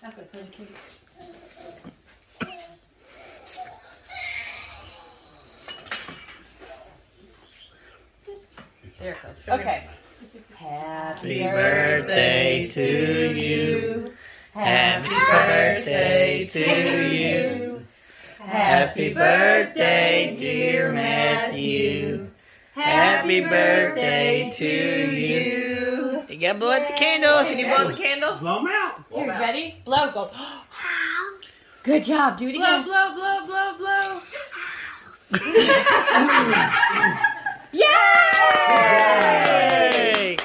That's a pretty cute. There it goes. Okay. Happy birthday to you. Happy birthday to you. Happy birthday, dear Matthew. Happy birthday to gotta blow out the candles. Can you blow the candle? Blow them out. Here, ready? Blow. Go. Good job. Do it Blow, again. blow, blow, blow, blow. Yay!